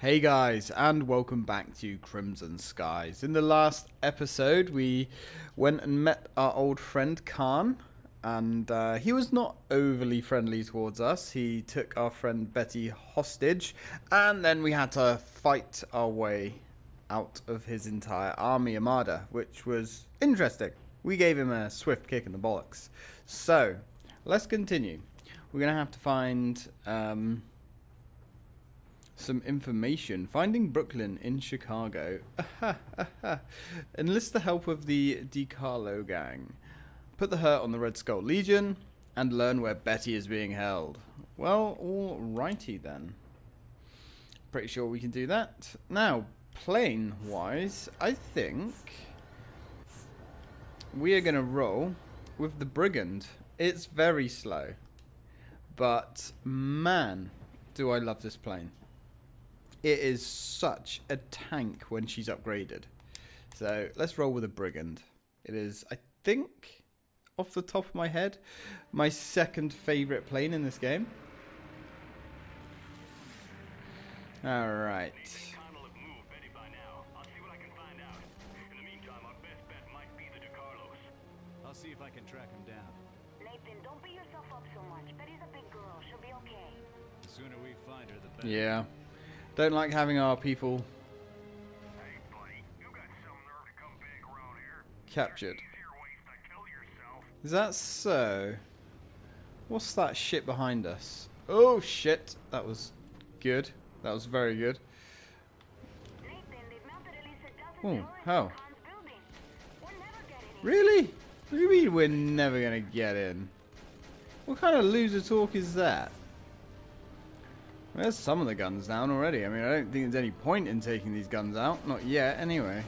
Hey guys, and welcome back to Crimson Skies. In the last episode, we went and met our old friend Khan, and uh, he was not overly friendly towards us. He took our friend Betty hostage, and then we had to fight our way out of his entire army armada, which was interesting. We gave him a swift kick in the bollocks. So, let's continue. We're going to have to find. Um, some information. Finding Brooklyn in Chicago. Enlist the help of the DiCarlo gang. Put the hurt on the Red Skull Legion and learn where Betty is being held. Well, alrighty then. Pretty sure we can do that. Now, plane wise, I think we are going to roll with the Brigand. It's very slow. But man, do I love this plane it is such a tank when she's upgraded. So let's roll with a brigand. It is, I think, off the top of my head, my second favorite plane in this game. All right. I'll see if I can track him down. Nathan, don't beat yourself up so much. Betty's a big girl. She'll be okay. The sooner we find her, the better. Yeah. Don't like having our people Hey, captured. Is that so? What's that shit behind us? Oh shit, that was good. That was very good. Oh, how? Really? What do you mean we're never gonna get in? What kind of loser talk is that? There's some of the guns down already. I mean, I don't think there's any point in taking these guns out. Not yet, anyway.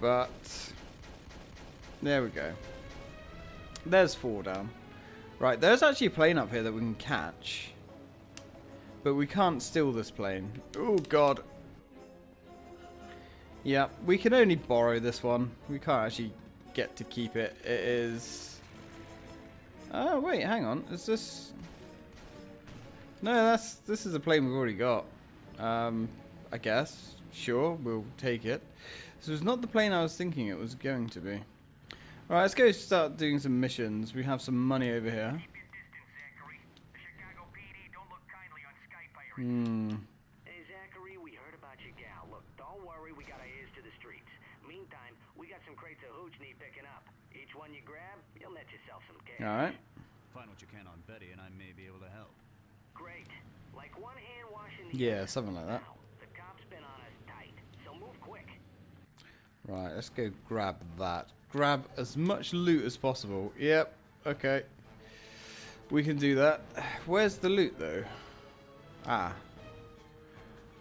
But... There we go. There's four down. Right, there's actually a plane up here that we can catch. But we can't steal this plane. Oh, God. Yeah, we can only borrow this one. We can't actually get to keep it. It is... Oh, wait, hang on. Is this... No, that's this is a plane we've already got. Um, I guess. Sure, we'll take it. This was not the plane I was thinking it was going to be. Alright, let's go start doing some missions. We have some money over here. Keep your distance, Zachary. The Chicago PD don't look kindly on Sky pirates. Hmm. Hey, Zachary, we heard about your gal. Look, don't worry, we got our ears to the streets. Meantime, we got some crates of hooch need picking up. Each one you grab, you'll net yourself some cash. Alright. Find what you can on Betty, and I may be able to help. Great. Like one hand washing the Yeah, something like that. Now, the cops been on us tight, so move quick. Right, let's go grab that. Grab as much loot as possible. Yep, okay. We can do that. Where's the loot, though? Ah.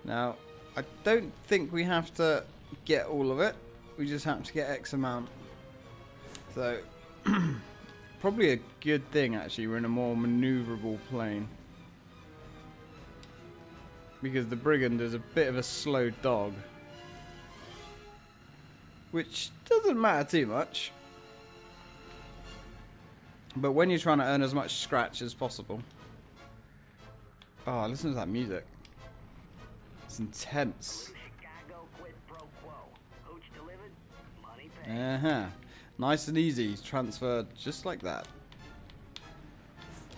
Now, I don't think we have to get all of it. We just have to get X amount. So, probably a good thing, actually. We're in a more maneuverable plane. Because the Brigand is a bit of a slow dog which doesn't matter too much. But when you're trying to earn as much scratch as possible. Oh, listen to that music. It's intense. Chicago quid pro quo. Hooch delivered, money paid. Uh huh. Nice and easy. Transferred just like that.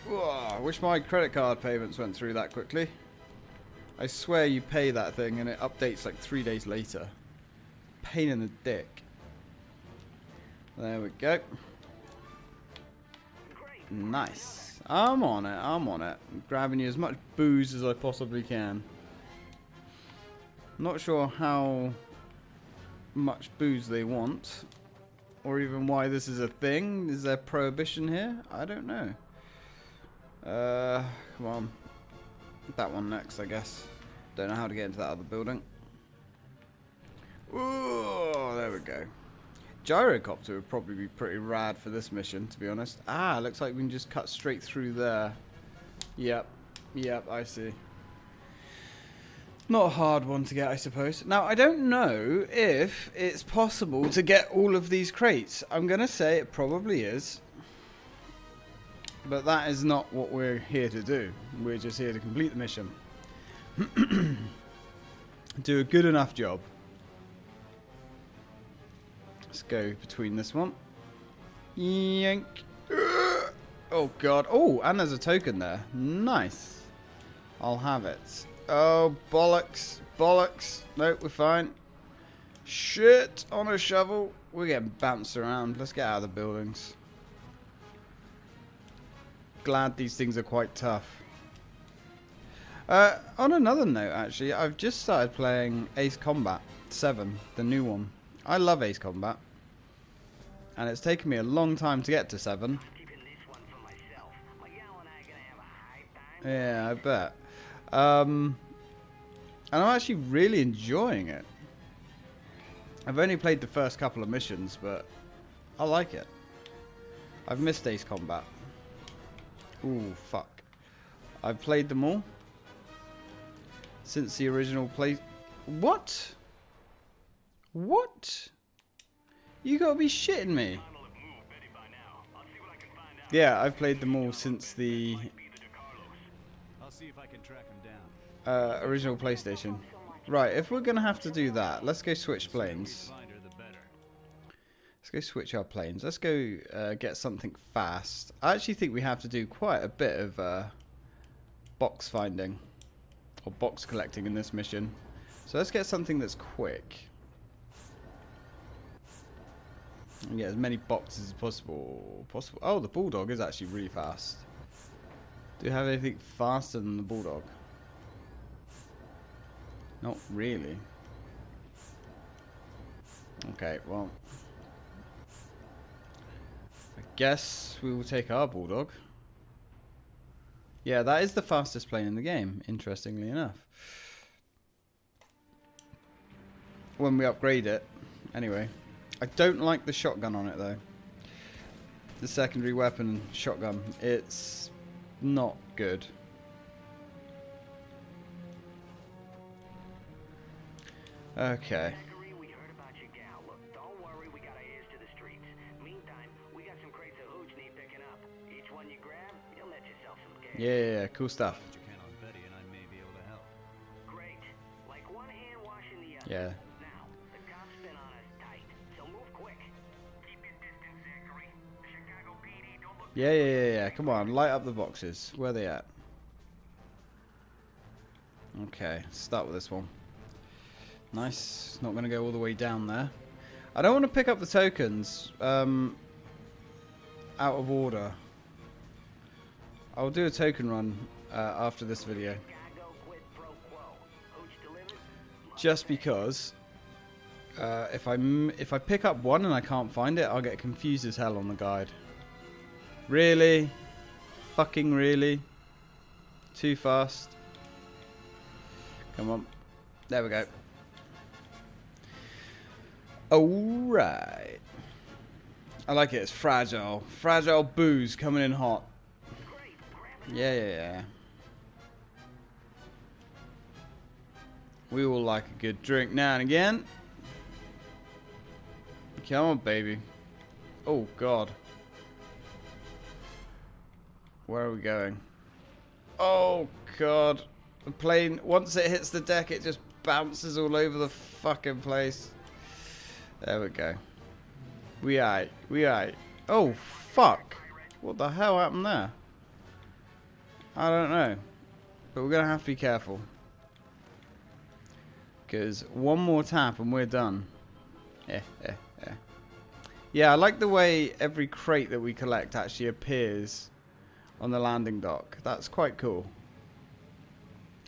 Whoa, I wish my credit card payments went through that quickly. I swear you pay that thing and it updates like three days later. Pain in the dick. There we go. Nice. I'm on it. I'm on it. I'm grabbing you as much booze as I possibly can. Not sure how much booze they want. Or even why this is a thing. Is there prohibition here? I don't know. Uh, come on. That one next, I guess. Don't know how to get into that other building. Ooh, there we go. Gyrocopter would probably be pretty rad for this mission, to be honest. Ah, looks like we can just cut straight through there. Yep, yep, I see. Not a hard one to get, I suppose. Now, I don't know if it's possible to get all of these crates. I'm going to say it probably is. But that is not what we're here to do. We're just here to complete the mission. Do a good enough job. Let's go between this one. Yank. Oh god. Oh, and there's a token there. Nice. I'll have it. Oh, bollocks. Bollocks. Nope, we're fine. Shit on a shovel. We're getting bounced around. Let's get out of the buildings. Glad these things are quite tough. Uh, on another note, actually, I've just started playing Ace Combat 7, the new one. I love Ace Combat. And it's taken me a long time to get to 7. Keeping this one for myself. Miguel and I gonna have a high time. Yeah, I bet. Um, and I'm actually really enjoying it. I've only played the first couple of missions, but I like it. I've missed Ace Combat. Ooh, fuck. I've played them all since the original play. What? What? You gotta be shitting me. Yeah, I've played them all since the uh, original PlayStation. Right, if we're gonna have to do that, let's go switch planes. Let's go switch our planes. Let's go uh, get something fast. I actually think we have to do quite a bit of uh, box finding or box collecting in this mission. So let's get something that's quick. And get as many boxes as possible. Possible. Oh, the bulldog is actually really fast. Do you have anything faster than the bulldog? Not really. Okay, well. Guess we will take our bulldog. Yeah, that is the fastest plane in the game, interestingly enough. When we upgrade it. Anyway. I don't like the shotgun on it though. The secondary weapon shotgun. It's not good. Okay. Yeah, yeah, yeah, cool stuff. What you can on Betty, and I may be able to help. Great. Like one hand washing the other. Yeah. Now, the cops been on us tight, so move quick. Keep your distance, Zachary. The Chicago PD don't look Yeah, yeah, yeah, yeah. Come on, light up the boxes. Where are they at? Okay, start with this one. Nice. Not going to go all the way down there. I don't want to pick up the tokens um, out of order. I'll do a token run uh, after this video. Just because uh, if I if I pick up one and I can't find it, I'll get confused as hell on the guide. Really? Fucking really? Too fast? Come on. There we go. Alright. I like it. It's fragile. Fragile booze coming in hot. Yeah, yeah, yeah. We all like a good drink now and again. Come on, baby. Oh, God. Where are we going? Oh, God. The plane, once it hits the deck, it just bounces all over the fucking place. There we go. We aight. We aight. Oh, fuck. What the hell happened there? I don't know. But we're going to have to be careful. Because one more tap and we're done. Eh, eh, eh. Yeah, I like the way every crate that we collect actually appears on the landing dock. That's quite cool.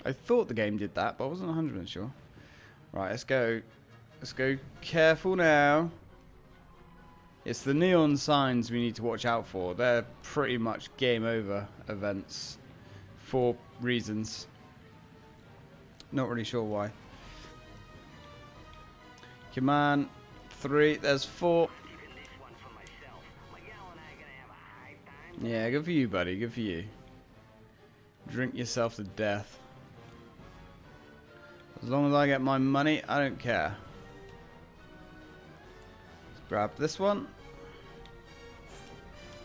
I thought the game did that, but I wasn't 100% sure. Right, let's go. Let's go careful now. It's the neon signs we need to watch out for. They're pretty much game over events for reasons. Not really sure why. Command. Three. There's four. Yeah, good for you, buddy. Good for you. Drink yourself to death. As long as I get my money, I don't care. Let's grab this one.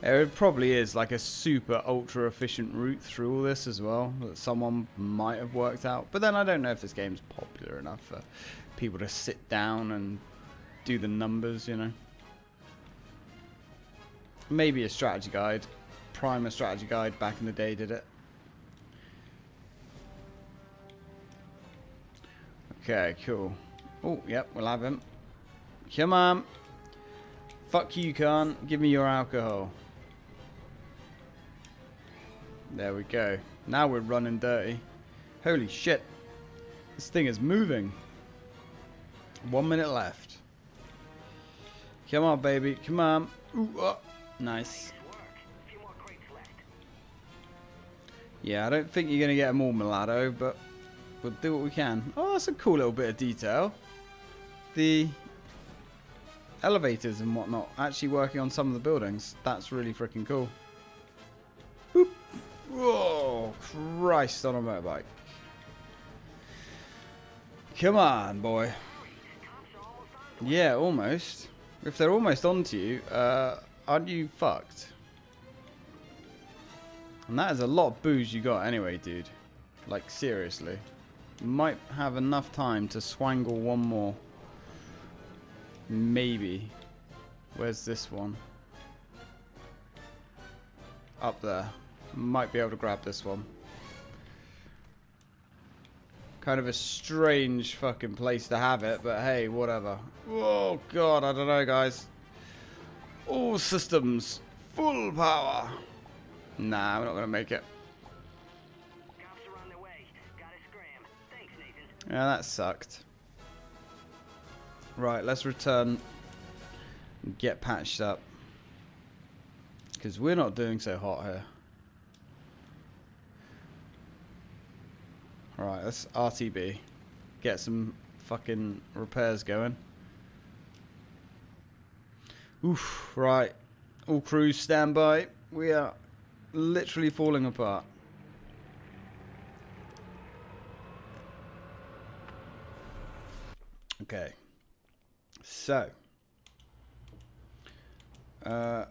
There probably is like a super ultra efficient route through all this as well that someone might have worked out. But then I don't know if this game's popular enough for people to sit down and do the numbers, you know. Maybe a strategy guide. Prima strategy guide back in the day did it. Okay, cool. Oh, yep, we'll have him. Come on. Fuck you, can't. Give me your alcohol. There we go. Now we're running dirty. Holy shit. This thing is moving. One minute left. Come on, baby. Come on. Ooh, oh. Nice. Yeah, I don't think you're going to get them all, Mulatto, but we'll do what we can. Oh, that's a cool little bit of detail. The elevators and whatnot actually working on some of the buildings. That's really freaking cool. Whoa, Christ on a motorbike. Come on, boy. Yeah, almost. If they're almost onto you, uh, aren't you fucked? And that is a lot of booze you got anyway, dude. Like, seriously. Might have enough time to swangle one more. Maybe. Where's this one? Up there. Might be able to grab this one. Kind of a strange fucking place to have it, but hey, whatever. Oh god, I don't know, guys. All systems, full power. Nah, we're not gonna make it. Cops are on their way. Gotta scram. Thanks, Nathan. Yeah, that sucked. Right, let's return and get patched up. Because we're not doing so hot here. Alright, let's RTB. Get some fucking repairs going. Oof, right. All crews stand by. We are literally falling apart. Okay. So. Uh,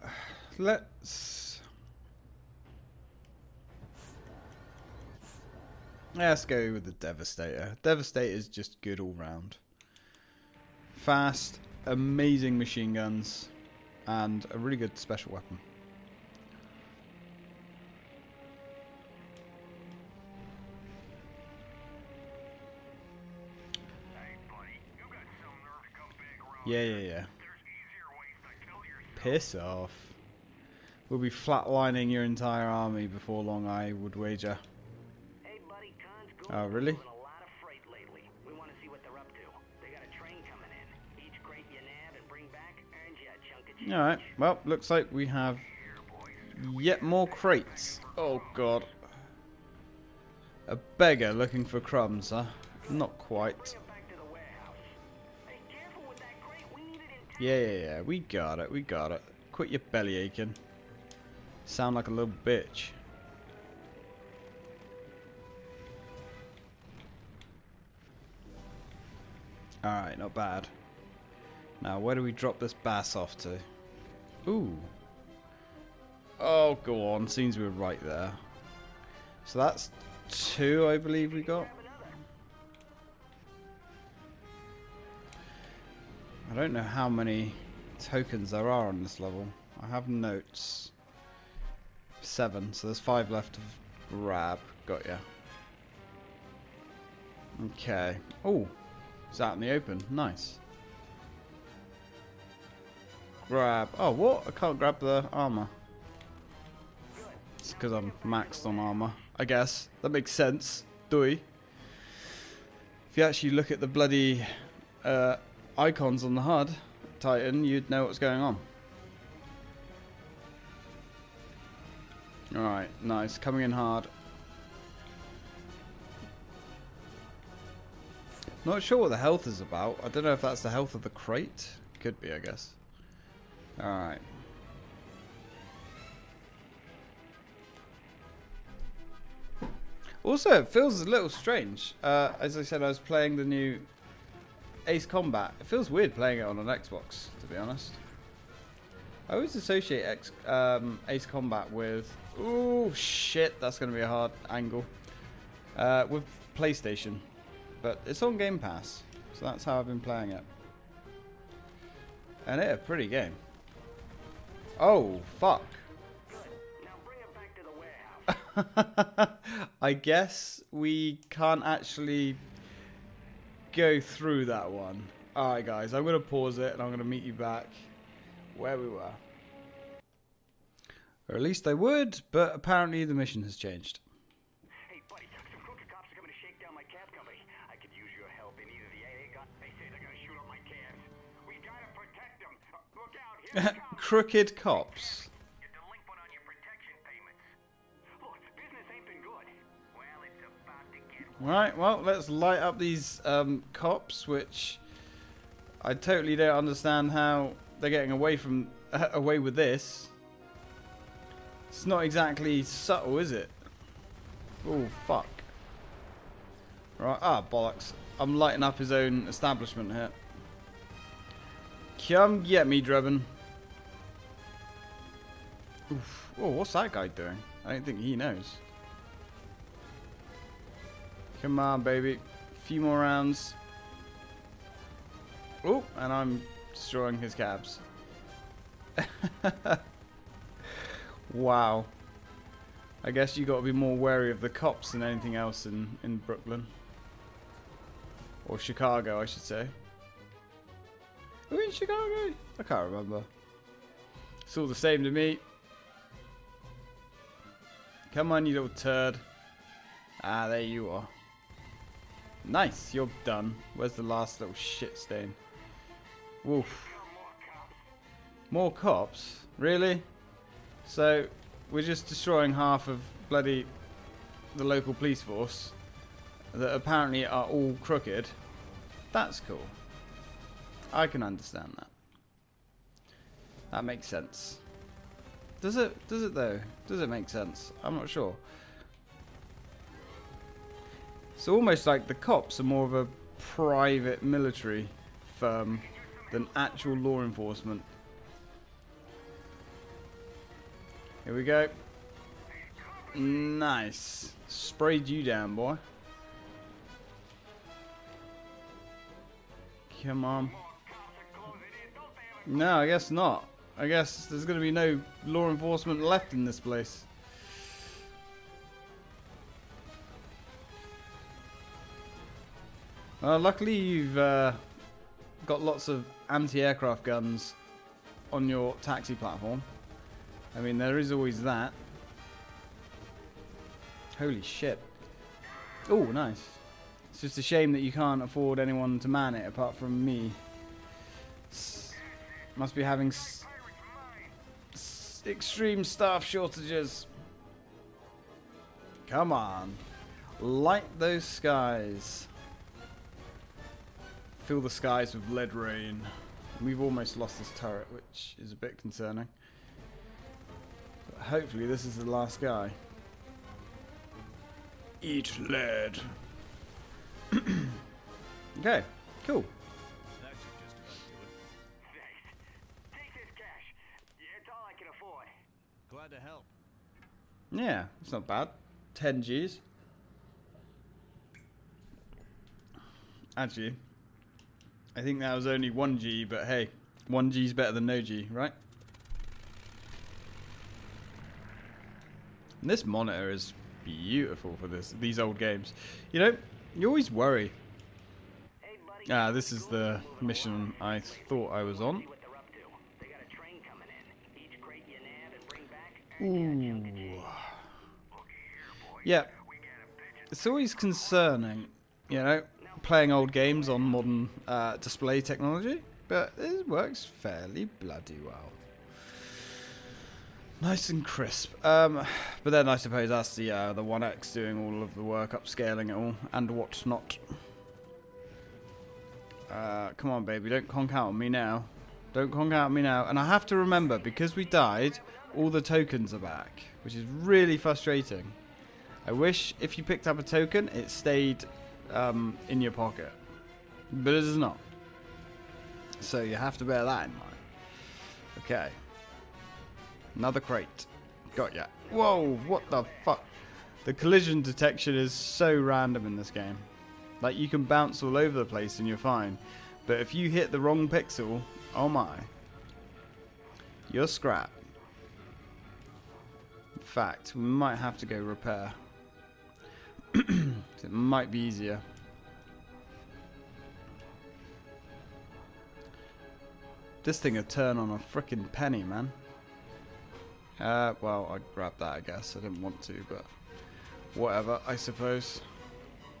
let's. Let's go with the Devastator. Devastator is just good all round. Fast, amazing machine guns, and a really good special weapon. Yeah, yeah, yeah. Piss off. We'll be flatlining your entire army before long, I would wager. Hey, buddy, Khan's Oh, really? a lot of freight lately. We want to see what they're up to. They got a train coming in. Each crate you nab and bring back earns you a chunk of change. Alright, well, looks like we have yet more crates. Oh, God. A beggar looking for crumbs, huh? Not quite. Bring it back to the warehouse. Hey, careful with that crate. We need it in Yeah, yeah, yeah. We got it. We got it. Quit your belly aching. Sound like a little bitch. Alright, not bad. Now, where do we drop this bass off to? Ooh. Oh, go on. Seems we're right there. So that's two, I believe we got. I don't know how many tokens there are on this level. I have notes. Seven, so there's five left to grab. Got ya. Okay. Oh, it's out in the open. Nice. Grab. Oh, what? I can't grab the armor. It's because I'm maxed on armor. I guess. That makes sense. Doi. If you actually look at the bloody uh, icons on the HUD, Tytan, you'd know what's going on. Alright, nice. Coming in hard. Not sure what the health is about. I don't know if that's the health of the crate. Could be, I guess. Alright. Also, it feels a little strange. Uh, as I said, I was playing the new Ace Combat. It feels weird playing it on an Xbox, to be honest. I always associate X, um, Ace Combat with. Oh shit, that's gonna be a hard angle. Uh, with PlayStation, but it's on Game Pass, so that's how I've been playing it. And it's a pretty game. Oh fuck. I guess we can't actually go through that one. Alright, guys, I'm going to pause it and I'm going to meet you back where we were. Or at least I would, but apparently the mission has changed. to cops. Right, well, let's light up these um, cops, which I totally don't understand how they're getting away from away with this. It's not exactly subtle, is it? Oh fuck! Right, ah bollocks! I'm lighting up his own establishment here. Come get me, Drebin. Oof. Oh, what's that guy doing? I don't think he knows. Come on, baby. few more rounds. Oh, and I'm destroying his cabs. wow. I guess you got to be more wary of the cops than anything else in, in Brooklyn. Or Chicago, I should say. We in Chicago? I can't remember. It's all the same to me. Come on, you little turd. Ah, there you are. Nice, you're done. Where's the last little shit stain? Woof. More cops? Really? So, we're just destroying half of bloody the local police force that apparently are all crooked. That's cool. I can understand that. That makes sense. Does it? Does it though? Does it make sense? I'm not sure. It's almost like the cops are more of a private military firm than actual law enforcement. Here we go. Nice. Sprayed you down, boy. Come on. No, I guess not. I guess there's going to be no law enforcement left in this place. Uh, luckily, you've uh, got lots of anti-aircraft guns on your taxi platform. I mean, there is always that. Holy shit. Oh, nice. It's just a shame that you can't afford anyone to man it apart from me. S- must be having extreme staff shortages. Come on. Light those skies. Fill the skies with lead rain. We've almost lost this turret, which is a bit concerning. But hopefully this is the last guy. Eat lead. okay, cool. Yeah, it's not bad. 10 Gs. Actually, I think that was only 1 G, but hey, 1 G is better than no G, right? And this monitor is beautiful for this these old games. You know, you always worry. Ah, this is the mission I thought I was on. See Yeah. It's always concerning, you know, playing old games on modern uh, display technology, but it works fairly bloody well. Nice and crisp. Um, but then I suppose that's the uh, the One X doing all of the work, upscaling it all, and whatnot. Uh, come on, baby, don't conk out on me now. Don't conk out on me now. And I have to remember, because we died, all the tokens are back, which is really frustrating. I wish if you picked up a token, it stayed um, in your pocket. But it does not. So you have to bear that in mind. Okay. Another crate. Got ya. Whoa, what the fuck? The collision detection is so random in this game. Like, you can bounce all over the place and you're fine. But if you hit the wrong pixel, oh my. You're scrap. In fact, we might have to go repair. It might be easier. This thing would turn on a freaking penny, man. Uh, well, I grabbed that, I guess. I didn't want to, but whatever, I suppose.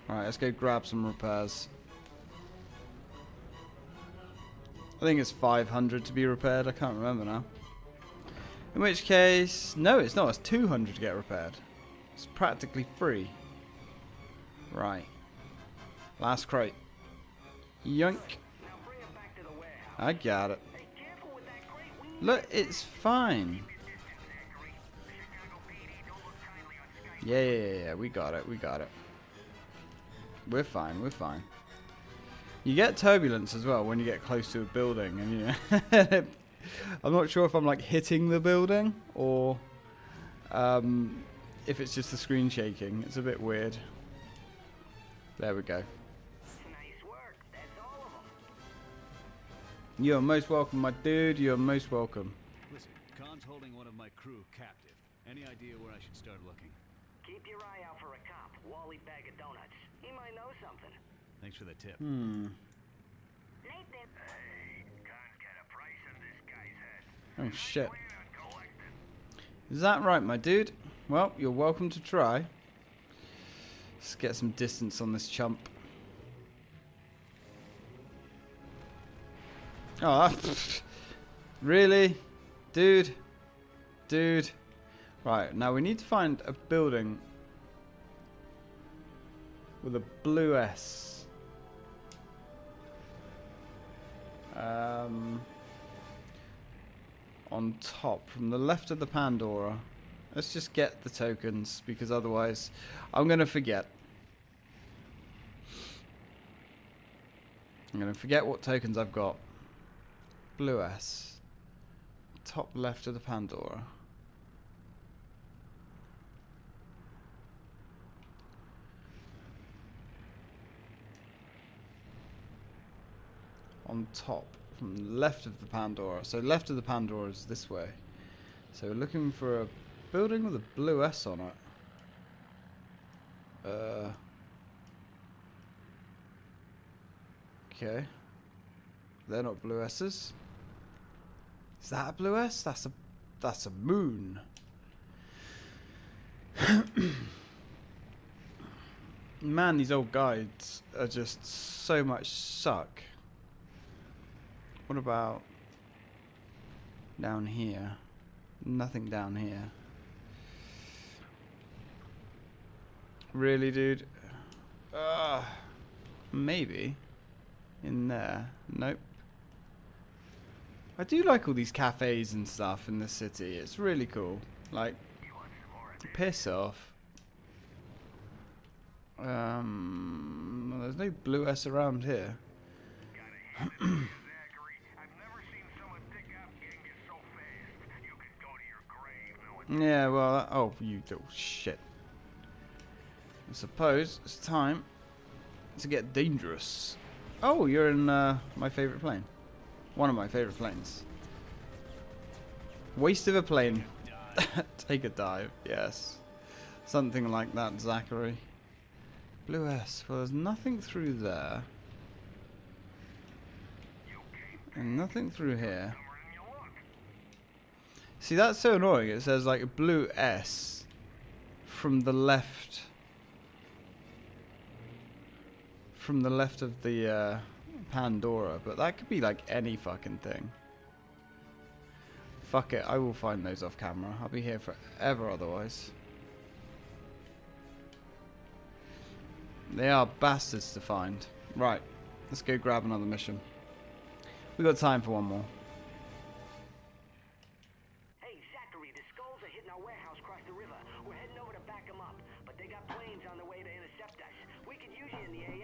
Alright, let's go grab some repairs. I think it's 500 to be repaired. I can't remember now. In which case, no, it's not. It's 200 to get repaired. It's practically free. Right. Last crate. Warehouse. I got it. Look, it's fine. Yeah, yeah, yeah, yeah. We got it. We got it. We're fine. We're fine. You get turbulence as well when you get close to a building, and you. I'm not sure if I'm like hitting the building or um, if it's just the screen shaking. It's a bit weird. There we go. nice work. That's all of them. You are most welcome, my dude. You are most welcome. Listen, Khan's holding one of my crew captive. Any idea where I should start looking? Keep your eye out for a cop. Wally Bag of Donuts. He might know something. Thanks for the tip. Hmm. Nathan, Hey, Khan's got a price on this guy's head. Oh shit. Plan on collecting. Is that right, my dude? Well, you're welcome to try. Let's get some distance on this chump. Oh, really? Dude? Dude? Right, now we need to find a building with a blue S. Um, on top from the left of the Pandora. Let's just get the tokens because otherwise I'm going to forget. I'm going to forget what tokens I've got. Blue S. Top left of the Pandora. On top from left of the Pandora. So left of the Pandora is this way. So we're looking for a building with a blue S on it. Uh. Okay. They're not blue S's. Is that a blue S? That's a that's a moon. Man, these old guides are just so much suck. What about down here? Nothing down here. Really, dude? Uh, maybe. In there. Nope. I do like all these cafes and stuff in the city. It's really cool. Like, piss off. Um, well, there's no blue S around here. Yeah, well, oh, you little shit. I suppose it's time to get dangerous. Oh, you're in uh, my favorite plane. One of my favorite planes. Waste of a plane. Take a dive, yes. Something like that, Zachary. Blue S. Well, there's nothing through there. And nothing through here. See, that's so annoying. It says like a blue S from the left. From the left of the uh, Pandora, but that could be like any fucking thing. Fuck it, I will find those off camera. I'll be here forever otherwise. They are bastards to find. Right, let's go grab another mission. We got time for one more.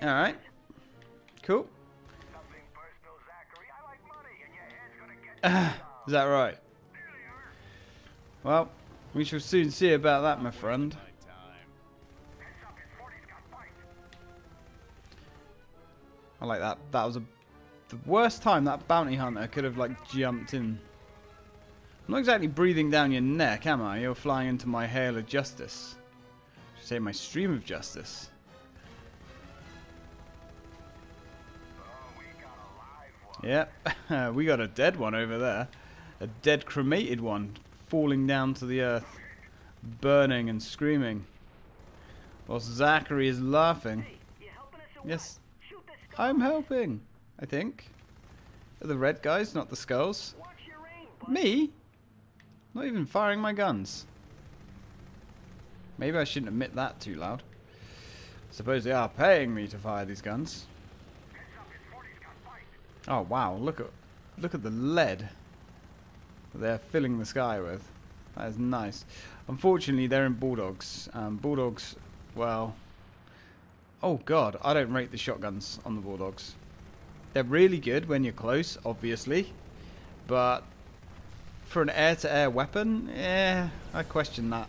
All right, cool. Is that right? Well, we shall soon see about that, my friend. My time. Heads up, his 40's got bite. I like that. That was a the worst time that bounty hunter could have like jumped in. I'm not exactly breathing down your neck, am I? You're flying into my hail of justice. I should say my stream of justice. Yep, we got a dead one over there. A dead cremated one falling down to the earth, burning and screaming. Whilst Zachary is laughing. Hey, you helping us or what? Yes. I'm helping, I think. The red guys, not the skulls. Aim. Me? Not even firing my guns. Maybe I shouldn't admit that too loud. Suppose they are paying me to fire these guns. Heads up, his 40's got bite. Oh wow, look at look at the lead they're filling the sky with. That is nice. Unfortunately, they're in bulldogs. Um, bulldogs, well, oh god, I don't rate the shotguns on the bulldogs. They're really good when you're close, obviously, but for an air-to-air weapon, yeah, I question that.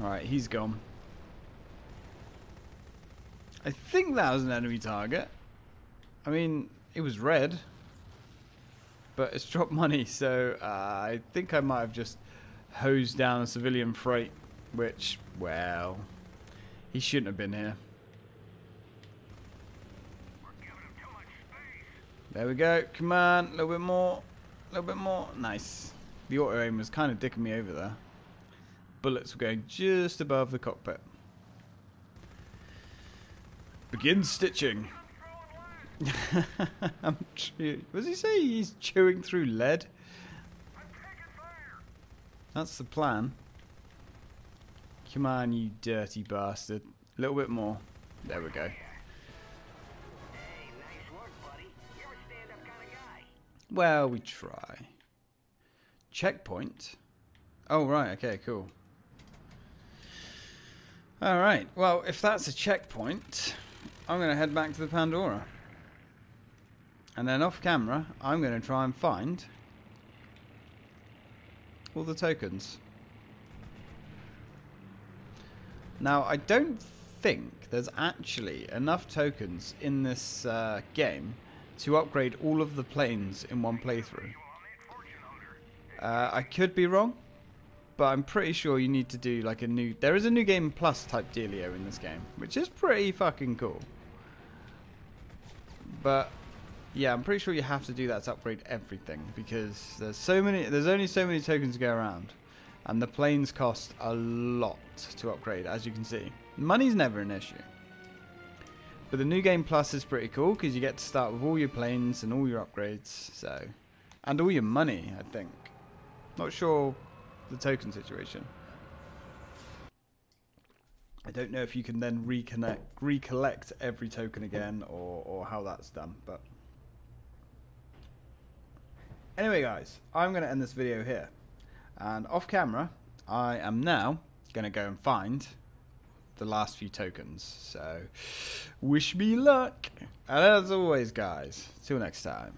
All right, he's gone. I think that was an enemy target. I mean, it was red, but it's dropped money, so uh, I think I might have just hosed down a civilian freight, which, well, he shouldn't have been here. There we go. Come on, a little bit more, a little bit more. Nice. The auto aim was kind of dicking me over there. Bullets were going just above the cockpit. Begin stitching. I'm chew- what does he say? He's chewing through lead. I'm taking fire. That's the plan. Come on, you dirty bastard. A little bit more. There we go. Hey, nice work, buddy. You're a stand-up kind of guy. Well, we try. Checkpoint. Oh, right. Okay, cool. All right. Well, if that's a checkpoint, I'm going to head back to the Pandora. And then off camera, I'm going to try and find all the tokens. Now, I don't think there's actually enough tokens in this uh, game to upgrade all of the planes in one playthrough. Uh, I could be wrong, but I'm pretty sure you need to do like a new. There is a new game plus type dealio in this game, which is pretty fucking cool. But yeah, I'm pretty sure you have to do that to upgrade everything because there's so many. There's only so many tokens to go around, and the planes cost a lot to upgrade, as you can see. Money's never an issue. But the new game plus is pretty cool because you get to start with all your planes and all your upgrades, so and all your money. I think. Not sure the token situation. I don't know if you can then reconnect, recollect every token again, or or how that's done. But anyway, guys, I'm going to end this video here, and off camera, I am now going to go and find the last few tokens. So, wish me luck, and as always, guys, till next time.